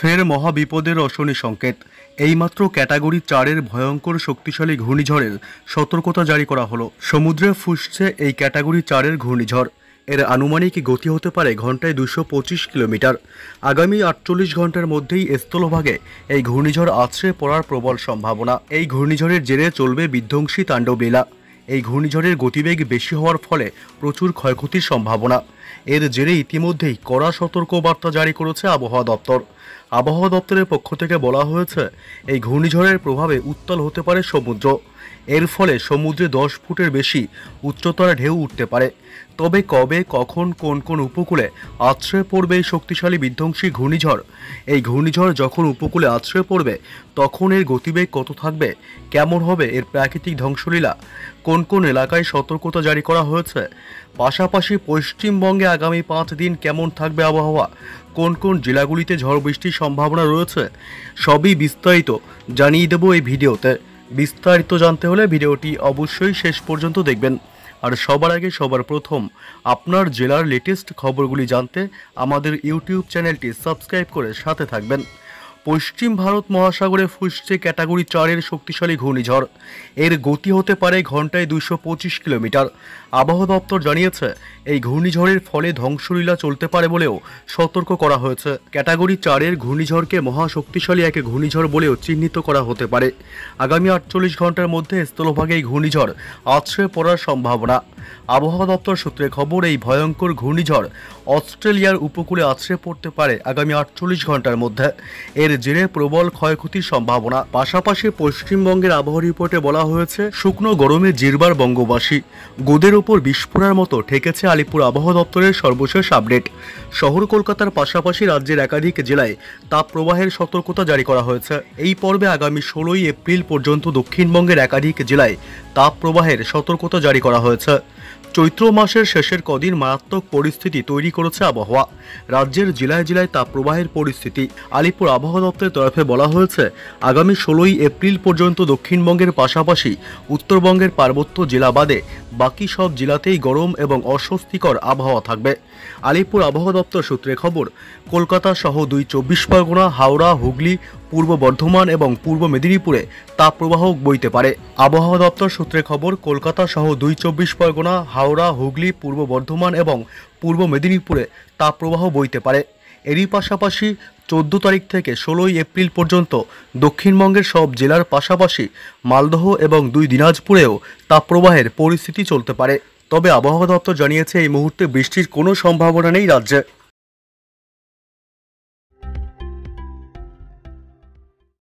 ফের মহাবিপদের অশনি সংকেত। এইমাত্র ক্যাটাগরি চারের ভয়ঙ্কর শক্তিশালী ঘূর্ণিঝড়ের সতর্কতা জারি করা হলো। সমুদ্রে ফুসছে এই ক্যাটাগরি চারের ঘূর্ণিঝড়। এর আনুমানিক গতি হতে পারে ঘন্টায় দুশো পঁচিশ কিলোমিটার। আগামী আটচল্লিশ ঘণ্টার মধ্যেই স্থলভাগে এই ঘূর্ণিঝড় আছড়ে পড়ার প্রবল সম্ভাবনা। এই ঘূর্ণিঝড়ের জেরে চলবে বিধ্বংসী তাণ্ডবলীলা এই ঘূর্ণিঝড়ের গতিবেগ বেশি হওয়ার ফলে প্রচুর ক্ষয়ক্ষতির সম্ভাবনা। এর জেরে ইতিমধ্যেই কড়া সতর্ক বার্তা জারি করেছে আবহাওয়া দপ্তর। আবহাওয়া দপ্তরের পক্ষ থেকে বলা হয়েছে, এই ঘূর্ণিঝড়ের প্রভাবে উত্তাল হতে পারে সমুদ্র। এর ফলে সমুদ্রে দশ ফুটের বেশি উচ্চতর ঢেউ উঠতে পারে। তবে কবে, কখন, কোন কোন উপকূলে আছড়ে পড়বে এই শক্তিশালী বিধ্বংসী ঘূর্ণিঝড়? এই ঘূর্ণিঝড় যখন উপকূলে আছড়ে পড়বে, তখন এর গতিবেগ কত থাকবে? কেমন হবে এর প্রাকৃতিক ধ্বংসলীলা? কোন কোন কোন এলাকায় সতর্কতা জারি করা হয়েছে? পাশাপাশি পশ্চিমবঙ্গে আগামী পাঁচ দিন কেমন থাকবে আবহাওয়া? কোন কোন জেলাগুলিতে ঝড় বৃষ্টির সম্ভাবনা রয়েছে? সবই বিস্তারিত জানিয়ে দেবো এই ভিডিওতে। বিস্তারিত জানতে হলে ভিডিওটি অবশ্যই শেষ পর্যন্ত দেখবেন। আর সবার আগে সবার প্রথম, আপনার জেলার লেটেস্ট খবরগুলি জানতে আমাদের ইউটিউব চ্যানেলটি সাবস্ক্রাইব করে সাথে থাকবেন। পশ্চিম ভারত মহাসাগরে ফুসছে ক্যাটাগরি চারের শক্তিশালী ঘূর্ণিঝড়। এর গতি হতে পারে ঘন্টায় দুশো পঁচিশ কিলোমিটার। আবহাওয়া দপ্তর জানিয়েছে, এই ঘূর্ণিঝড়ের ফলে ধ্বংসলীলা চলতে পারে বলেও সতর্ক করা হয়েছে। ক্যাটাগরি চারের ঘূর্ণিঝড়কে মহাশক্তিশালী এক ঘূর্ণিঝড় বলেও চিহ্নিত করা হতে পারে। আগামী আটচল্লিশ ঘণ্টার মধ্যে স্থলভাগে এই ঘূর্ণিঝড় আছড়ে পড়ার সম্ভাবনা। আবহাওয়া দপ্তর সূত্রে খবর, এই ভয়ঙ্কর ঘূর্ণিঝড় অস্ট্রেলিয়ার উপকূলে আছড়ে পড়তে পারে আগামী আটচল্লিশ ঘণ্টার মধ্যে। এর জেরে প্রবল ক্ষয়ক্ষতির সম্ভাবনা। পাশাপাশি পশ্চিমবঙ্গের আবহাওয়া রিপোর্টে বলা হয়েছে, শুকনো গরমে জিরবার বঙ্গবাসী। গোদের ওপর বিস্ফোরণের মতো ঠেকেছে আলিপুর আবহাওয়া দপ্তরের সর্বশেষ আপডেট। শহর কলকাতার পাশাপাশি রাজ্যের একাধিক জেলায় তাপ প্রবাহের সতর্কতা জারি করা হয়েছে। এই পর্বে আগামী ষোলোই এপ্রিল পর্যন্ত দক্ষিণবঙ্গের একাধিক জেলায় তাপ প্রবাহের সতর্কতা জারি করা হয়েছে। চৈত্র মাসের শেষের কদিন মারাত্মক পরিস্থিতি তৈরি করেছে আবহাওয়া। রাজ্যের জেলায় জেলায় তাপপ্রবাহের পরিস্থিতি। আলিপুর আবহাওয়া দপ্তরের তরফে বলা হয়েছে, আগামী ষোলোই এপ্রিল পর্যন্ত দক্ষিণবঙ্গের পাশাপাশি উত্তরবঙ্গের পার্বত্য জেলা বাদে বাকি সব জেলাতেই গরম এবং অস্বস্তিকর আবহাওয়া থাকবে। আলিপুর আবহাওয়া দপ্তর সূত্রে খবর, কলকাতা সহ দুই চব্বিশ পরগনা, হাওড়া, হুগলি, পূর্ব বর্ধমান এবং পূর্ব মেদিনীপুরে তাপপ্রবাহ বইতে পারে। আবহাওয়া দপ্তর সূত্রে খবর, কলকাতা সহ দুই চব্বিশ পরগনা, হাওড়া, হুগলি, পূর্ব বর্ধমান এবং পূর্ব মেদিনীপুরে তাপপ্রবাহ বইতে পারে। এরই পাশাপাশি চোদ্দ তারিখ থেকে ষোলোই এপ্রিল পর্যন্ত দক্ষিণবঙ্গের সব জেলার পাশাপাশি মালদহ এবং দুই দিনাজপুরেও তাপপ্রবাহের পরিস্থিতি চলতে পারে। তবে আবহাওয়া দপ্তর জানিয়েছে, এই মুহূর্তে বৃষ্টির কোনো সম্ভাবনা নেই রাজ্যে।